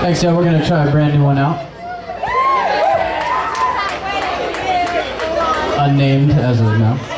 Thanks, y'all. We're gonna try a brand new one out. Unnamed as of now.